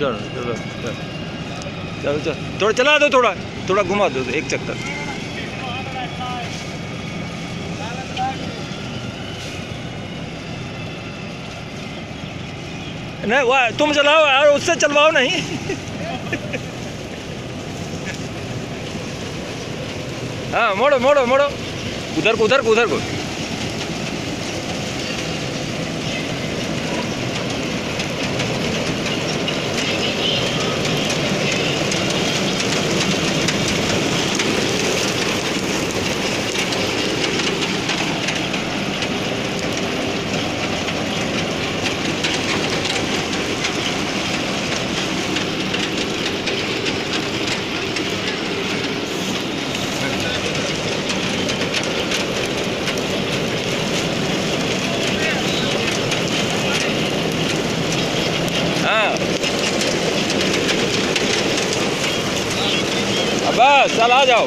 चलो चलो चलो। चलो थोड़ा चला दो, थोड़ा। थोड़ा घुमा दो, एक चक्कर। नहीं, वह, तुम चलाओ यार उससे चलवाओ नहीं। हाँ मोड़ो मोड़ो मोड़ो। उधर को उधर को उधर को हाँ अब बस चल आ जाओ।